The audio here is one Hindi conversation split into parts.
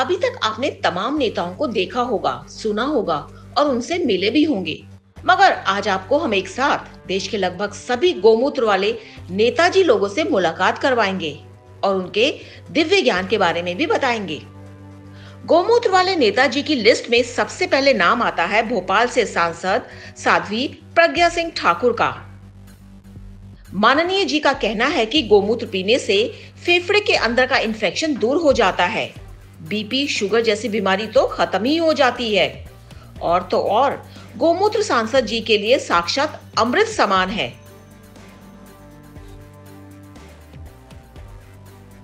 अभी तक आपने तमाम नेताओं को देखा होगा, सुना होगा और उनसे मिले भी होंगे। मगर आज आपको हम एक साथ देश के लगभग सभी गोमूत्र वाले नेताजी लोगों से मुलाकात करवाएँगे और उनके दिव्य ज्ञान के बारे में भी बताएँगे। गोमूत्र वाले नेताजी की लिस्ट में सबसे पहले नाम आता है भोपाल से सांसद साध्वी प्रज्ञा सिंह ठाकुर का। माननीय जी का कहना है कि गोमूत्र पीने से फेफड़े के अंदर का इन्फेक्शन दूर हो जाता है। बीपी, शुगर जैसी बीमारी तो खत्म ही हो जाती है। और तो और, गोमूत्र सांसद जी के लिए साक्षात अमृत समान है।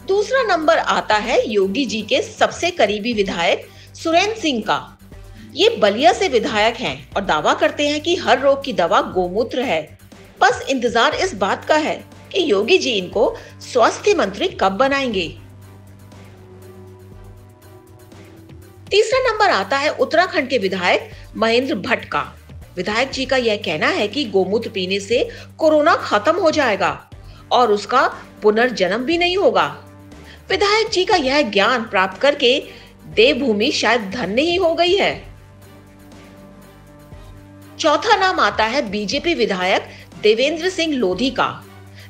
दूसरा नंबर आता है योगी जी के सबसे करीबी विधायक सुरेंद्र सिंह का। ये बलिया से विधायक हैं और दावा करते हैं कि हर रोग की दवा गोमूत्र है। बस इंतज़ार इस बात का है कि योगी जी इनको स्वास्थ्य मंत्री कब बनाएँगे। तीसरा नंबर आता है उत्तराखंड के विधायक महेंद्र भट्ट का। विधायक जी का यह कहना है कि गोमूत्र पीने से कोरोना खत्म हो जाएगा और उसका पुनर्जन्म भी नहीं होगा। विधायक जी का यह ज्ञान प्राप्त करके देवभूमि शायद धन्य ही हो गई है। चौथा नाम आता है बीजेपी विधायक देवेंद्र सिंह लोधी का।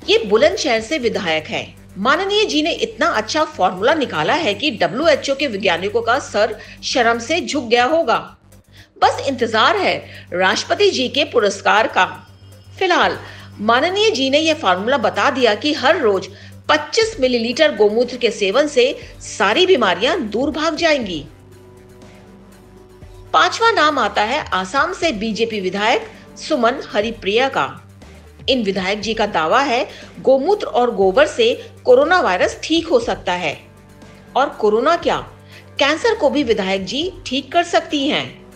ये बुलंदशहर से विधायक है। माननीय जी ने इतना अच्छा फॉर्मूला निकाला है कि डब्ल्यूएचओ के वैज्ञानिकों का सर शर्म से झुक गया होगा। बस इंतज़ार है राष्ट्रपति जी के पुरस्कार का। फ़िलहाल, माननीय जी ने यह फॉर्मूला बता दिया कि हर रोज 25 मिलीलीटर गोमूत्र के सेवन से सारी बीमारियाँ दूर भाग जाएँगी। पांचवा नाम आता है आसाम से बीजेपी विधायक सुमन हरिप्रिया का। इन विधायक जी का दावा है, गोमूत्र और गोबर से कोरोना वायरस ठीक हो सकता है। और कोरोना क्या? कैंसर को भी विधायक जी ठीक कर सकती हैं।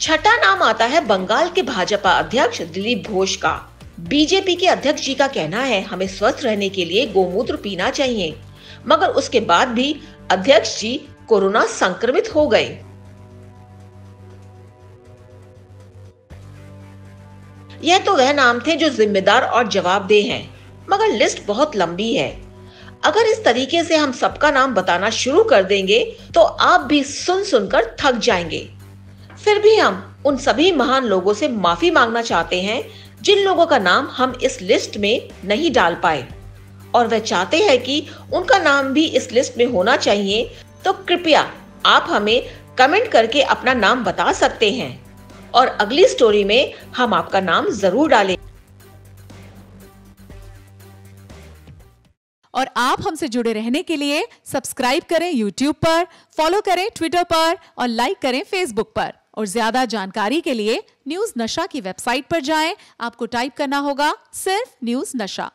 छठा नाम आता है बंगाल के भाजपा अध्यक्ष दिलीप घोष का। बीजेपी के अध्यक्ष जी का कहना है, हमें स्वस्थ रहने के लिए गोमूत्र पीना चाहिए। मगर उसके बाद भी अध्यक्ष जी कोरोना संक्रमित हो गए। यह तो वह नाम थे जो जिम्मेदार और जवाबदेह हैं, मगर लिस्ट बहुत लंबी है। अगर इस तरीके से हम सबका नाम बताना शुरू कर देंगे तो आप भी सुन सुनकर थक जाएँगे। फिर भी हम उन सभी महान लोगों से माफ़ी मांगना चाहते हैं, जिन लोगों का नाम हम इस लिस्ट में नहीं डाल पाए। और वह चाहते हैं कि उनका नाम भी इस लिस्ट में होना चाहिए तो कृपया आप हमें कमेंट करके अपना नाम बता सकते हैं। और अगली स्टोरी में हम आपका नाम ज़रूर डालें। और आप हमसे जुड़े रहने के लिए सब्सक्राइब करें यूट्यूब पर फॉलो करें ट्विटर पर और लाइक करें फेसबुक पर। और ज़्यादा जानकारी के लिए न्यूज़ नशा की वेबसाइट पर जाएँ। आपको टाइप करना होगा सिर्फ़ न्यूज़ नशा